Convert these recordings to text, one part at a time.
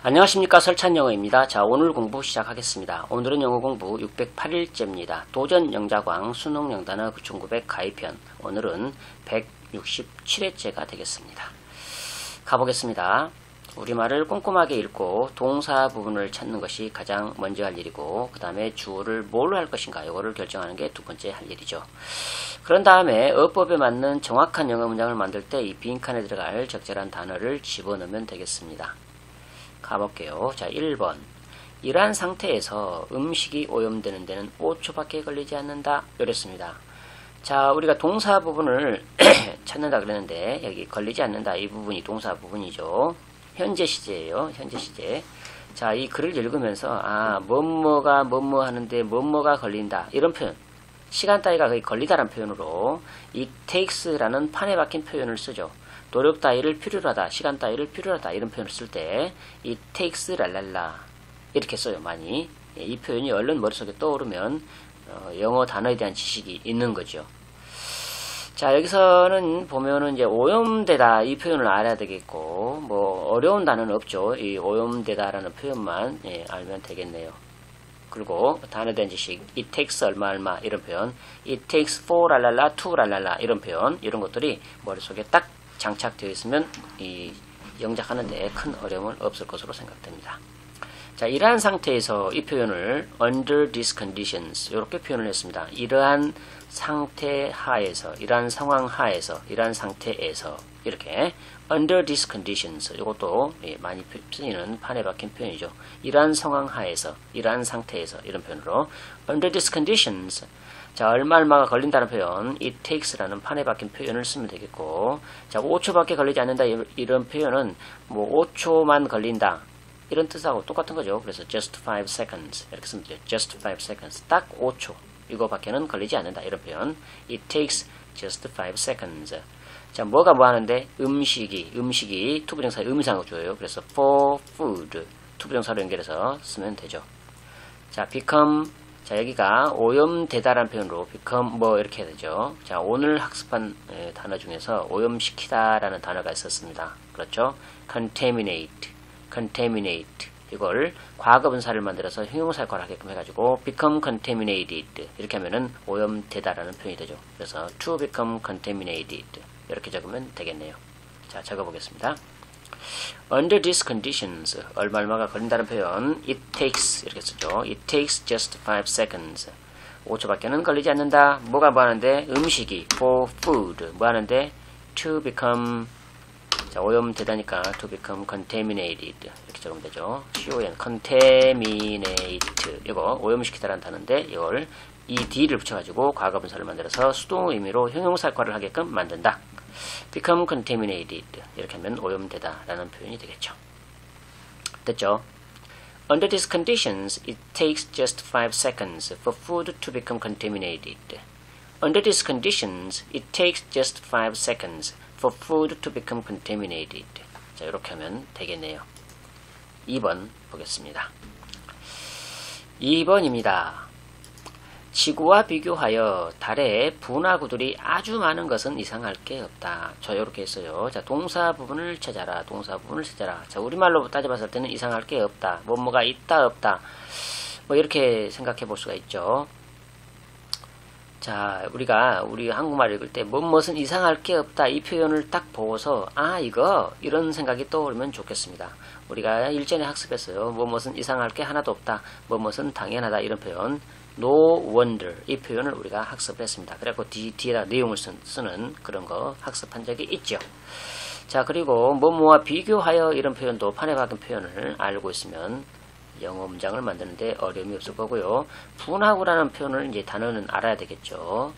안녕하십니까 설찬영어입니다. 자 오늘 공부 시작하겠습니다. 오늘은 영어 공부 608일째입니다. 도전 영자광 수능 영단어 9900 가입편 오늘은 167회째가 되겠습니다. 가보겠습니다. 우리말을 꼼꼼하게 읽고 동사 부분을 찾는 것이 가장 먼저 할 일이고 그 다음에 주어를 뭘로 할 것인가 이거를 결정하는 게 두 번째 할 일이죠. 그런 다음에 어법에 맞는 정확한 영어 문장을 만들 때 이 빈칸에 들어갈 적절한 단어를 집어넣으면 되겠습니다. 가볼게요. 자, 1번. 이러한 상태에서 음식이 오염되는 데는 5초밖에 걸리지 않는다. 이랬습니다. 자, 우리가 동사 부분을 찾는다 그랬는데 여기 걸리지 않는다. 이 부분이 동사 부분이죠. 현재 시제예요. 현재 시제. 자, 이 글을 읽으면서 아, 뭐뭐가 뭐뭐 하는데 뭐뭐가 걸린다. 이런 표현. 시간 따위가 거의 걸리다라는 표현으로 it takes라는 판에 박힌 표현을 쓰죠. 노력 따위를 필요로 하다, 시간 따위를 필요로 하다 이런 표현을 쓸때 it takes 랄랄라 이렇게 써요 많이 예, 이 표현이 얼른 머릿속에 떠오르면 어, 영어 단어에 대한 지식이 있는 거죠. 자 여기서는 보면은 이제 오염되다 이 표현을 알아야 되겠고 뭐 어려운 단어는 없죠. 이 오염되다라는 표현만 예, 알면 되겠네요. 그리고 단어에 대한 지식 it takes 얼마 얼마 이런 표현 it takes for 랄랄라 to 랄랄라 이런 표현 이런 것들이 머릿속에 딱 장착되어 있으면 이 영작하는데 큰 어려움은 없을 것으로 생각됩니다. 자, 이러한 상태에서 이 표현을 under these conditions 이렇게 표현을 했습니다. 이러한 상태 하에서, 이러한 상황 하에서, 이러한 상태에서 이렇게 under these conditions 이것도 예, 많이 쓰이는 판에 박힌 표현이죠. 이러한 상황 하에서, 이러한 상태에서 이런 표현으로 under these conditions 자, 얼마 얼마가 걸린다는 표현, it takes라는 판에 박힌 표현을 쓰면 되겠고, 자, 5초밖에 걸리지 않는다 이런 표현은 뭐 5초만 걸린다 이런 뜻하고 똑같은 거죠. 그래서 just 5 seconds 이렇게 쓰면 돼요. just 5 seconds 딱 5초 이거밖에는 걸리지 않는다 이런 표현. it takes just 5 seconds. 자, 뭐가 뭐 하는데 음식이 음식이 to부정사 의미상 주어요. 그래서 for food to부정사로 연결해서 쓰면 되죠. 자, become 자 여기가 오염되다라는 표현으로 become 뭐 이렇게 해야 되죠. 자 오늘 학습한 에, 단어 중에서 오염시키다라는 단어가 있었습니다. 그렇죠? contaminate, contaminate 이걸 과거분사를 만들어서 형용사 역할을 하게끔 해가지고 become contaminated 이렇게 하면은 오염되다라는 표현이 되죠. 그래서 to become contaminated 이렇게 적으면 되겠네요. 자 적어보겠습니다. Under these conditions, 얼마 얼마가 걸린다는 표현, it takes 이렇게 쓰죠. It takes just 5 seconds. 5초밖에는 걸리지 않는다. 뭐가 뭐 하는데? 음식이 for food. 뭐 하는데? to become 자, 오염 되다니까 to become contaminated 이렇게 적으면 되죠. con contaminate 이거 오염시키다라는 단어인데 이걸 ed를 붙여가지고 과거분사를 만들어서 수동 의미로 형용사 역할을 하게끔 만든다. become contaminated 이렇게 하면 오염되다 라는 표현이 되겠죠. 됐죠? Under these conditions, it takes just 5 seconds for food to become contaminated. Under these conditions, it takes just 5 seconds for food to become contaminated. 자, 이렇게 하면 되겠네요. 2번 보겠습니다. 2번입니다. 지구와 비교하여 달에 분화 구들이 아주 많은 것은 이상할 게 없다. 저 이렇게 했어요. 자 동사 부분을 찾아라. 동사 부분을 찾아라. 자 우리말로 따져봤을 때는 이상할 게 없다. 뭐뭐가 있다 없다. 뭐 이렇게 생각해 볼 수가 있죠. 자 우리가 우리 한국말 읽을 때 뭐뭇은 이상할 게 없다 이 표현을 딱 보고서 아 이거 이런 생각이 떠오르면 좋겠습니다. 우리가 일전에 학습했어요. 뭐뭇은 이상할 게 하나도 없다. 뭐뭇은 당연하다 이런 표현 no wonder 이 표현을 우리가 학습을 했습니다. 그래갖고 뒤, 뒤에다 내용을 쓰 는 그런 거 학습한 적이 있죠. 자 그리고 뭐뭐와 비교하여 이런 표현도 판에 박은 표현을 알고 있으면 영어 문장을 만드는데 어려움이 없을 거고요. 분하고라는 표현을 이제 단어는 알아야 되겠죠.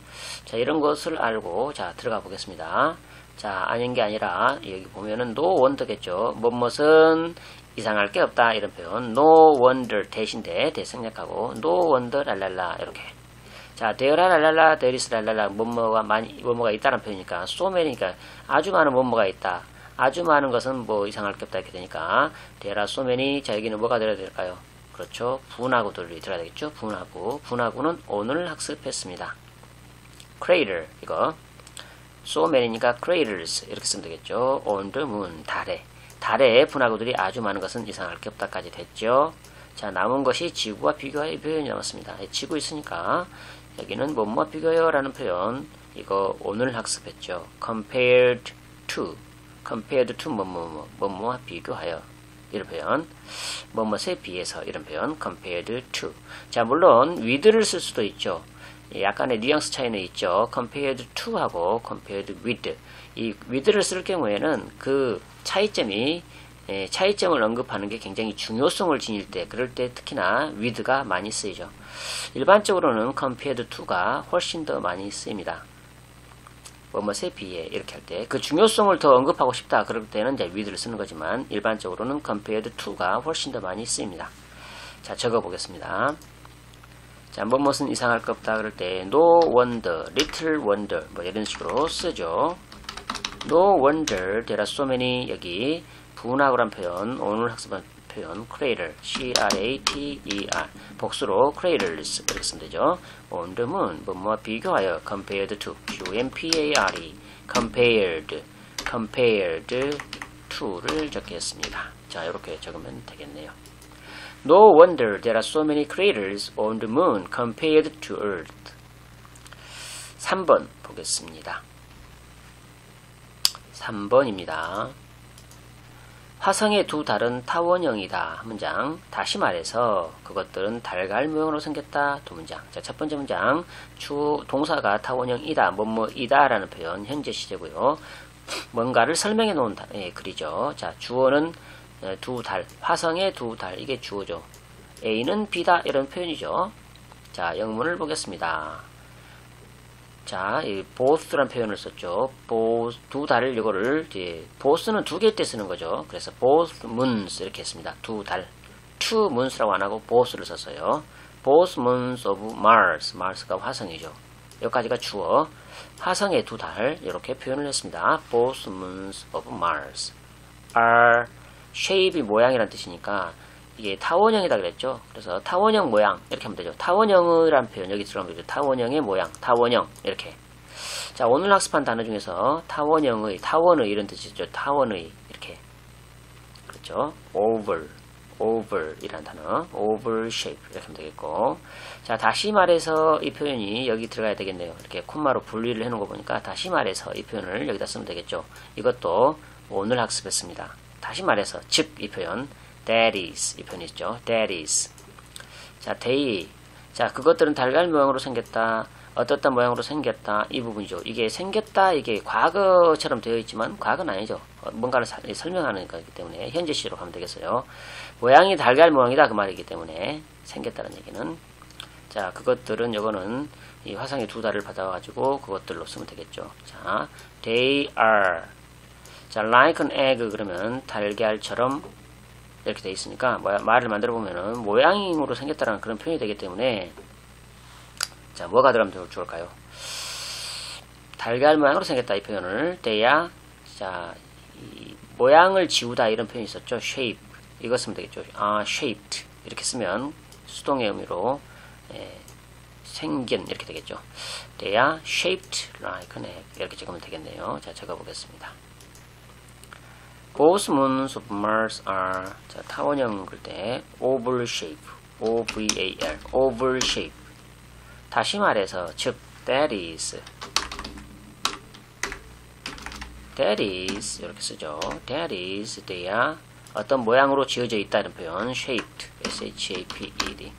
자 이런 것을 알고 자 들어가 보겠습니다. 자 아닌 게 아니라 여기 보면은 no wonder겠죠. 뭐뭇은 이상할 게 없다 이런 표현. No wonder 대신데 대생략하고 no wonder 랄랄라 이렇게. 자 are 랄랄라 is 랄랄라 뭐뭐가 많이 뭐뭐가 있다는 표현이니까 so many니까 아주 많은 뭐뭐가 있다. 아주 많은 것은 뭐 이상할 게 없다 이렇게 되니까 are so many 자 여기는 뭐가 들어야 될까요? 그렇죠. 분하구들이 들어야 되겠죠? 분하구 분하구는 오늘 학습했습니다. crater 이거. so many니까 craters 이렇게 쓰면 되겠죠. on the moon 달에 달에 분화구들이 아주 많은 것은 이상할 게 없다까지 됐죠. 자, 남은 것이 지구와 비교하여 표현이 남았습니다. 예, 지구 있으니까 여기는 뭐뭐 비교해요 라는 표현 이거 오늘 학습했죠. compared to compared to 뭐뭐뭐 뭐뭐와 비교하여 이런 표현 뭐뭐에 비해서 이런 표현 compared to 자 물론 with를 쓸 수도 있죠. 예, 약간의 뉘앙스 차이는 있죠. compared to 하고 compared with 이 with를 쓸 경우에는 그 차이점이 예, 차이점을 언급하는 게 굉장히 중요성을 지닐 때 그럴 때 특히나 with가 많이 쓰이죠. 일반적으로는 compared to가 훨씬 더 많이 쓰입니다. 뭐뭐에 비해 이렇게 할 때 그 중요성을 더 언급하고 싶다 그럴 때는 이제 with를 쓰는 거지만 일반적으로는 compared to가 훨씬 더 많이 쓰입니다. 자 적어 보겠습니다. 자, 뭐뭇은 이상할 것 없다 그럴 때 no wonder, little wonder 뭐 이런 식으로 쓰죠. No wonder there are so many 여기 분화구란 표현 오늘 학습한 표현 crater, c-r-a-t-e-r 복수로 craters 이렇게 쓰면 되죠. on the moon 뭐뭐와 비교하여 compared to q-m-p-a-r-e compared compared to를 적겠습니다. 자 이렇게 적으면 되겠네요. No wonder there are so many craters on the moon compared to Earth. 3번 보겠습니다. 3번입니다. 화성의 두 달은 타원형이다. 한 문장. 다시 말해서 그것들은 달갈 모형으로 생겼다. 두 문장. 자, 첫 번째 문장. 주 동사가 타원형이다. 뭐뭐이다 라는 표현 현재 시제고요. 뭔가를 설명해 놓은 다, 예, 글이죠. 자, 주어는 어, 두 달, 화성의 두 달, 이게 주어죠. A는 B다, 이런 표현이죠. 자, 영문을 보겠습니다. 자, 이 both란 표현을 썼죠. both, 두 달, 이거를, 이제, both는 두 개일 때 쓰는 거죠. 그래서 both moons, 이렇게 했습니다. 두 달. two moons라고 안 하고 both를 썼어요. both moons of Mars, Mars가 화성이죠. 여기까지가 주어. 화성의 두 달, 이렇게 표현을 했습니다. both moons of Mars are shape이 모양이란 뜻이니까 이게 타원형이다 그랬죠. 그래서 타원형 모양 이렇게 하면 되죠. 타원형이란 표현 여기 들어가면 되죠. 타원형의 모양, 타원형 이렇게. 자 오늘 학습한 단어 중에서 타원형의, 타원의 이런 뜻이죠. 타원의 이렇게 그렇죠. oval, oval이란 단어, oval shape 이렇게 하면 되겠고. 자 다시 말해서 이 표현이 여기 들어가야 되겠네요. 이렇게 콤마로 분리를 해놓은 거 보니까 다시 말해서 이 표현을 여기다 쓰면 되겠죠. 이것도 오늘 학습했습니다. 다시 말해서 즉 이 표현 is 이 that is 자 they 자 그것들은 달걀 모양으로 생겼다. 어떻다 모양으로 생겼다 이 부분이죠. 이게 생겼다 이게 과거처럼 되어 있지만 과거는 아니죠. 어, 뭔가를 사, 설명하는 거기 때문에 현재 시로 가면 되겠어요. 모양이 달걀 모양이다 그 말이기 때문에 생겼다는 얘기는 자 그것들은 요거는 이 화상의 두 달을 받아가지고 그것들로 쓰면 되겠죠. 자 they are 자, like an egg 그러면 달걀처럼 이렇게 돼 있으니까 뭐, 말을 만들어 보면은 모양으로 생겼다는 그런 표현이 되기 때문에 자, 뭐가 들어가면 좋을까요? 달걀 모양으로 생겼다 이 표현을 떼야 자, 이 모양을 지우다 이런 표현이 있었죠. shape 이거 쓰면 되겠죠. 아, shaped 이렇게 쓰면 수동의 의미로 예, 생긴 이렇게 되겠죠. Are shaped like egg 이렇게 적으면 되겠네요. 자, 적어보겠습니다. Both moons of Mars are 자, 타원형 그때 oval shape, O-V-A-L, oval shape. 다시 말해서 즉 that is that is 이렇게 쓰죠. that is they are 어떤 모양으로 지어져 있다는 표현 shaped, S-H-A-P-E-D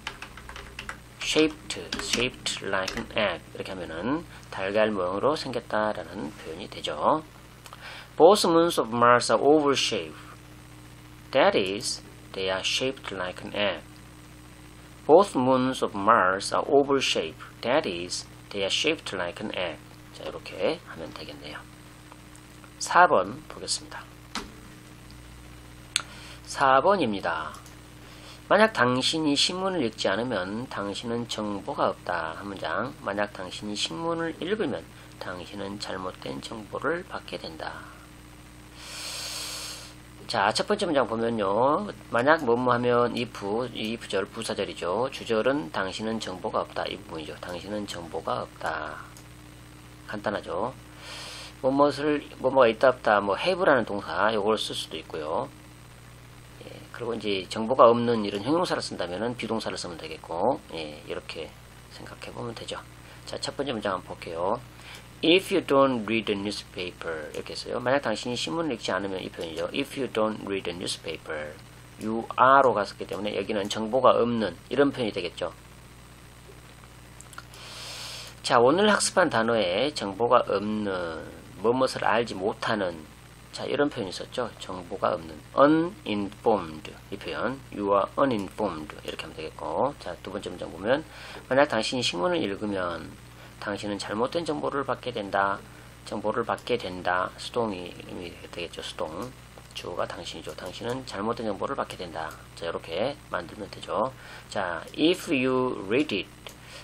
shaped, shaped like an egg 이렇게 하면은 달걀 모양으로 생겼다라는 표현이 되죠. Both moons of Mars are oval shaped. That is, they are shaped like an egg. Both moons of Mars are oval shaped. That is, they are shaped like an egg. 자, 이렇게 하면 되겠네요. 4번 보겠습니다. 4번입니다. 만약 당신이 신문을 읽지 않으면 당신은 정보가 없다. 한 문장. 만약 당신이 신문을 읽으면 당신은 잘못된 정보를 받게 된다. 자, 첫 번째 문장 보면요. 만약 뭐뭐 하면 if, 이 부절 부사절이죠. 주절은 당신은 정보가 없다. 이 부분이죠. 당신은 정보가 없다. 간단하죠. 뭐뭐를 뭐뭐가 있다 없다 뭐 have라는 동사 요걸 쓸 수도 있고요. 그리고 이제 정보가 없는 이런 형용사를 쓴다면은 비동사를 쓰면 되겠고, 예, 이렇게 생각해 보면 되죠. 자, 첫 번째 문장 한번 볼게요. If you don't read the newspaper 이렇게 했어요. 만약 당신이 신문을 읽지 않으면 이 표현이죠. If you don't read the newspaper, you are로 갔었기 때문에 여기는 정보가 없는 이런 표현이 되겠죠. 자, 오늘 학습한 단어에 정보가 없는, 무엇을 알지 못하는, 자, 이런 표현이 있었죠. 정보가 없는, uninformed, 이 표현, you are uninformed, 이렇게 하면 되겠고, 자, 두 번째 문장 보면, 만약 당신이 신문을 읽으면, 당신은 잘못된 정보를 받게 된다, 정보를 받게 된다, 수동이 되겠죠, 수동. 주어가 당신이죠. 당신은 잘못된 정보를 받게 된다. 자, 이렇게 만들면 되죠. 자, if you read it,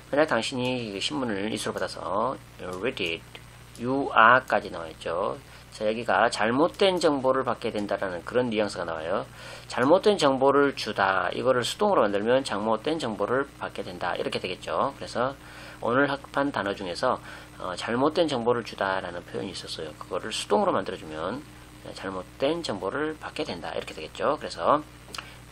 만약 당신이 신문을 이수로 받아서 read it, you are까지 나와있죠. 자, 여기가 잘못된 정보를 받게 된다라는 그런 뉘앙스가 나와요. 잘못된 정보를 주다. 이거를 수동으로 만들면 잘못된 정보를 받게 된다. 이렇게 되겠죠. 그래서 오늘 학판 단어 중에서 어, 잘못된 정보를 주다라는 표현이 있었어요. 그거를 수동으로 만들어주면 잘못된 정보를 받게 된다. 이렇게 되겠죠. 그래서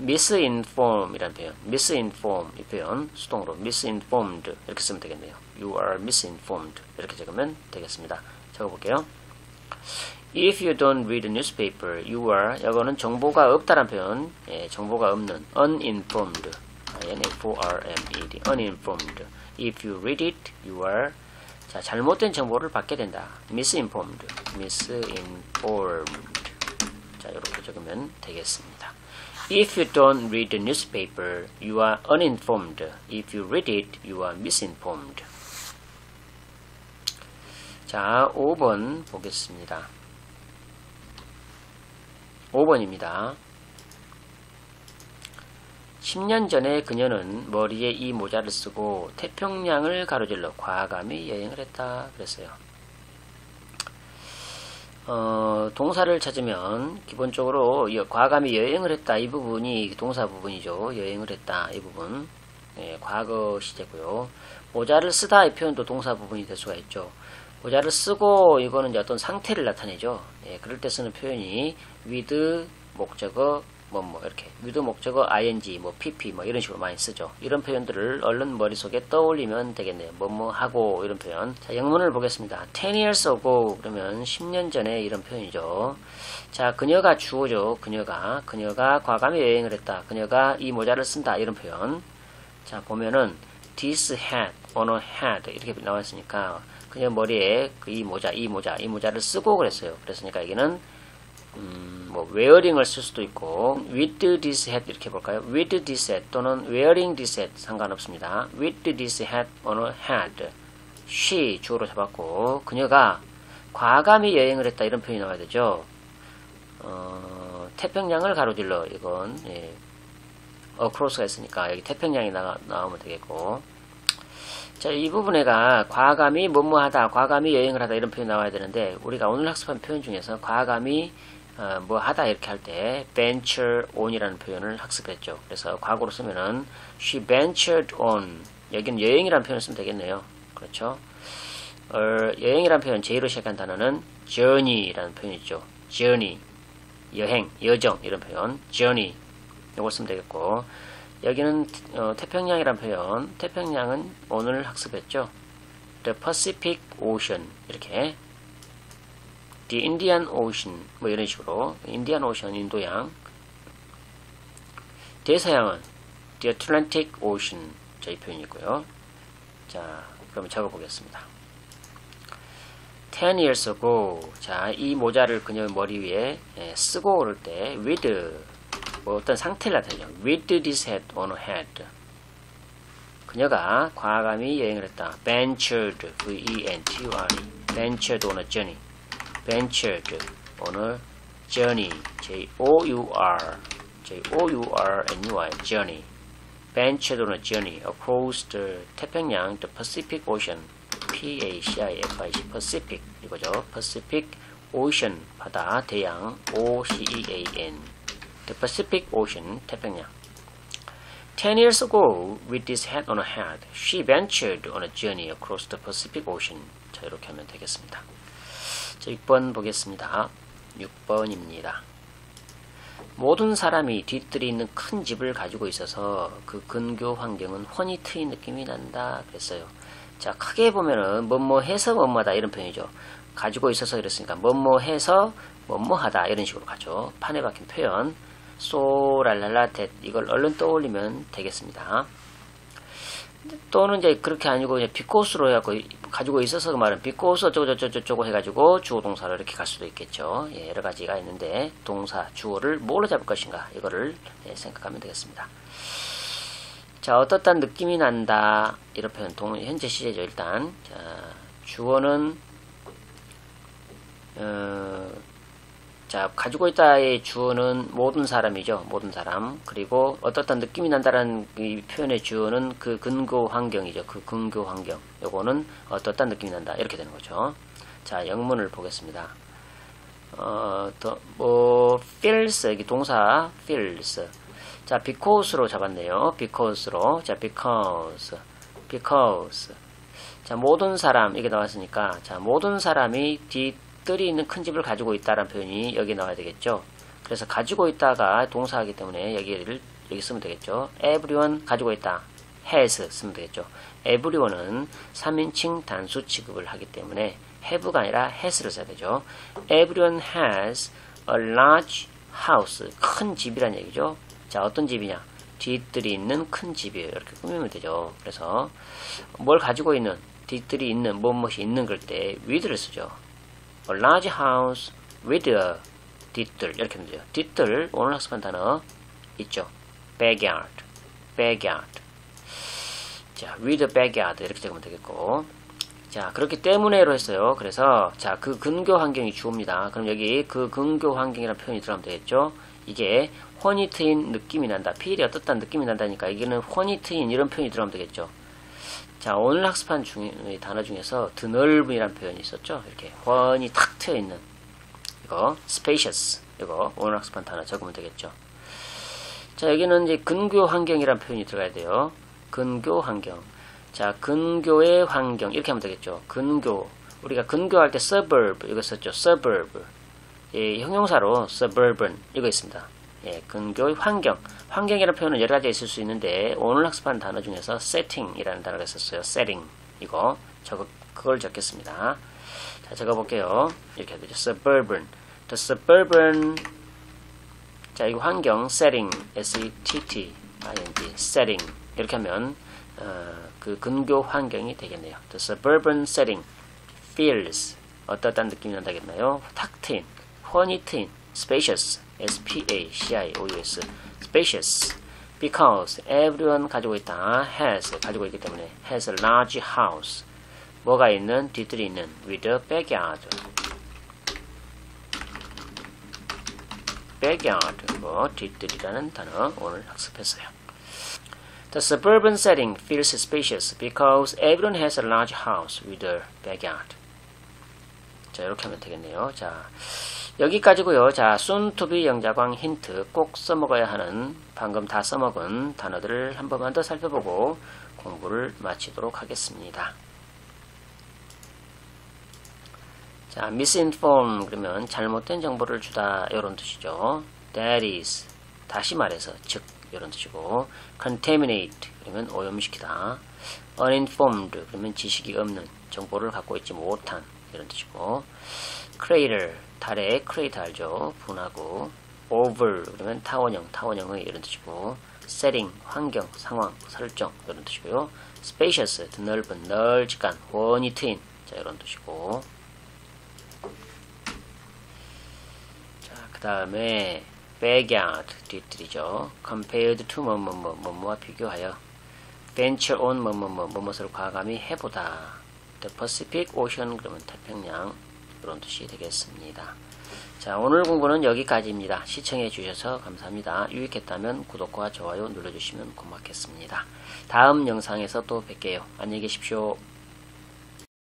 misinform 이라는 표현, misinform 이 표현 수동으로 misinformed 이렇게 쓰면 되겠네요. You are misinformed 이렇게 적으면 되겠습니다. 적어볼게요. If you don't read the newspaper, you are 이거는 정보가 없다는 표현, 예, 정보가 없는 uninformed, N-F-O-R-M-E-D, uninformed. If you read it, you are 자, 잘못된 정보를 받게 된다. misinformed, misinformed. 자, 이렇게 적으면 되겠습니다. If you don't read the newspaper, you are uninformed. If you read it, you are misinformed. 자, 5번 보겠습니다. 5번입니다. 10년 전에 그녀는 머리에 이 모자를 쓰고 태평양을 가로질러 과감히 여행을 했다 그랬어요. 어, 동사를 찾으면 기본적으로 과감히 여행을 했다 이 부분이 동사 부분이죠. 여행을 했다 이 부분 예, 과거 시제고요. 모자를 쓰다 이 표현도 동사 부분이 될 수가 있죠. 모자를 쓰고 이거는 어떤 상태를 나타내죠. 예, 그럴 때 쓰는 표현이 with 목적어 뭐, 뭐, 이렇게. 위도 목적어 ing, 뭐, pp, 뭐, 이런 식으로 많이 쓰죠. 이런 표현들을 얼른 머릿속에 떠올리면 되겠네요. 뭐, 뭐, 하고, 이런 표현. 자, 영문을 보겠습니다. 10 years ago, 그러면 10년 전에 이런 표현이죠. 자, 그녀가 주어죠. 그녀가. 그녀가 과감히 여행을 했다. 그녀가 이 모자를 쓴다. 이런 표현. 자, 보면은, this hat, on a hat, 이렇게 나와 있으니까, 그녀 머리에 그 이 모자, 이 모자, 이 모자를 쓰고 그랬어요. 그랬으니까 여기는, 음, 뭐 wearing을 쓸 수도 있고 with this hat 이렇게 볼까요? with this hat 또는 wearing this hat 상관없습니다. with this hat a head she 주어로 잡았고 그녀가 과감히 여행을 했다 이런 표현이 나와야 되죠. 어, 태평양을 가로질러 이건 예, across가 있으니까 여기 태평양이 나, 나오면 되겠고 자, 이 부분에가 과감히 뭐뭐하다, 과감히 여행을 하다 이런 표현이 나와야 되는데 우리가 오늘 학습한 표현 중에서 과감히 어, 뭐 하다 이렇게 할 때 venture on이라는 표현을 학습했죠. 그래서 과거로 쓰면은 she ventured on 여기는 여행이라는 표현을 쓰면 되겠네요. 그렇죠? 어, 여행이라는 표현 제의로 시작한 단어는 journey라는 표현이 있죠. journey 여행, 여정 이런 표현 journey 이걸 쓰면 되겠고 여기는 어, 태평양이라는 표현. 태평양은 오늘 학습했죠. the Pacific Ocean. 이렇게. The Indian Ocean. 뭐 이런 식으로. 인디안 오션 인도양. 대서양은 The Atlantic Ocean. 저희 표현이고요. 자, 그럼 적어 보겠습니다. 10 years ago. 자, 이 모자를 그녀 머리 위에 예, 쓰고 오를 때 with 뭐 어떤 상태를 나타내죠. with this hat on her head 그녀가 과감히 여행을 했다. ventured V-E-N-T-U-R-E ventured on a journey ventured on a journey J-O-U-R J-O-U-R-N-U-I journey ventured on a journey across the 태평양 the Pacific Ocean P-A-C-I-F-I-C Pacific 이거죠 Pacific Ocean 바다 대양 O-C-E-A-N the Pacific Ocean 태평양 Ten years ago, with this hat on her head, she ventured on a journey across the Pacific Ocean. 자, 이렇게 하면 되겠습니다. 자, 6번 보겠습니다. 6번입니다. 모든 사람이 뒤뜰이 있는 큰 집을 가지고 있어서 그 근교 환경은 훤히 트인 느낌이 난다 그랬어요. 자 크게 보면은 뭐뭐 해서 뭐뭐하다 이런 표현이죠. 가지고 있어서 그랬으니까 뭐뭐 해서 뭐뭐하다 이런 식으로 가죠. 판에 박힌 표현 소랄랄라 대 이걸 얼른 떠올리면 되겠습니다. 또는 이제 그렇게 아니고 이제 비코스로 해갖고 가지고 있어서 그 말은 비코스 어쩌고 저쩌고 저쩌고 해가지고 주어 동사로 이렇게 갈 수도 있겠죠. 예, 여러 가지가 있는데 동사 주어를 뭘로 잡을 것인가 이거를 예, 생각하면 되겠습니다. 자 어떻단 느낌이 난다 이런 표현 동 현재 시제죠 일단 자, 주어는 어, 자, 가지고 있다의 주어는 모든 사람이죠. 모든 사람. 그리고 어떻다 느낌이 난다라는 이 표현의 주어는 그 근거 환경이죠. 그 근거 환경. 요거는 어떻다 느낌이 난다. 이렇게 되는 거죠. 자, 영문을 보겠습니다. 어, 더, 뭐, feels, 여기 동사, feels. 자, because로 잡았네요. because로. 자, because. because. 자, 모든 사람, 이게 나왔으니까, 자, 모든 사람이 뒤, 뜰이 있는 큰 집을 가지고 있다는 표현이 여기 나와야 되겠죠. 그래서 가지고 있다가 동사하기 때문에 여기를 여기 쓰면 되겠죠. everyone 가지고 있다. has 쓰면 되겠죠. everyone은 3인칭 단수 취급을 하기 때문에 have가 아니라 has를 써야 되죠. everyone has a large house. 큰 집이란 얘기죠. 자, 어떤 집이냐? 뒤뜰이 있는 큰 집이에요. 이렇게 꾸미면 되죠. 그래서 뭘 가지고 있는 뒤뜰이 있는 무엇이 있는 걸때 with를 쓰죠. A large house with a 뒤뜰 이렇게 하면 돼요. 뒤뜰 오늘 학습한 단어 있죠. backyard, backyard. 자, with a backyard 이렇게 적으면 되겠고. 자, 그렇기 때문에로 했어요. 그래서 자, 그 근교 환경이 주어입니다. 그럼 여기 그 근교 환경이라는 표현이 들어가면 되겠죠. 이게 훤히 트인 느낌이 난다. 필이 어떻다는 느낌이 난다니까 이게는 훤히 트인 이런 표현이 들어가면 되겠죠. 자, 오늘 학습한 중, 단어 중에서 드넓은이라는 표현이 있었죠. 이렇게 훤히 탁 트여 있는 이거 spacious 이거 오늘 학습한 단어 적으면 되겠죠. 자, 여기는 이제 근교 환경이라는 표현이 들어가야 돼요. 근교 환경. 자, 근교의 환경 이렇게 하면 되겠죠. 근교. 우리가 근교할 때 suburb 이거 썼죠. suburb. 예, 형용사로 suburban 이거 있습니다. 예, 근교의 환경. 환경이라는 표현은 여러 가지 있을 수 있는데 오늘 학습한 단어 중에서 setting이라는 단어가 있었어요. setting. 이거 적어 그걸 적겠습니다. 자, 적어 볼게요. 이렇게 해야 되죠. suburban. the suburban 자, 이거 환경 setting S E T T I N G setting 이렇게 하면 어, 그 근교 환경이 되겠네요. the suburban setting feels 어떠한 느낌이 난다겠나요? 탁 트인, 훤히 트인, spacious S-P-A-C-I-O-U-S spacious because everyone 가지고 있다 has 가지고 있기 때문에 has a large house 뭐가 있는 뒤뜰이 있는 with a backyard backyard 뭐 뒤뜰이라는 단어 오늘 학습했어요 The suburban setting feels spacious because everyone has a large house with a backyard 자 이렇게 하면 되겠네요 자 여기까지고요. 자, be 영자광 힌트 꼭 써먹어야 하는 방금 다 써먹은 단어들을 한 번만 더 살펴보고 공부를 마치도록 하겠습니다. 자, misinform 그러면 잘못된 정보를 주다 이런 뜻이죠. that is 다시 말해서 즉 이런 뜻이고 contaminate 그러면 오염시키다. uninformed 그러면 지식이 없는 정보를 갖고 있지 못한 이런 뜻이고 crater 달의 크레이터 알죠? 분화구 oval 그러면 타원형, 타원형의 이런 뜻이고 setting, 환경, 상황, 설정 이런 뜻이고요. spacious, 드넓은, 널찍한, 훤히 트인 자 이런 뜻이고 자, 그 다음에 backyard 뒤뜰이죠. compared to 뭐뭐뭐 뭐뭐와 비교하여 venture on 뭐뭐뭐 뭐뭐를 과감히 해보다 the Pacific Ocean 그러면 태평양 그런 뜻이 되겠습니다. 자 오늘 공부는 여기까지입니다. 시청해 주셔서 감사합니다. 유익했다면 구독과 좋아요 눌러주시면 고맙겠습니다. 다음 영상에서 또 뵐게요. 안녕히 계십시오.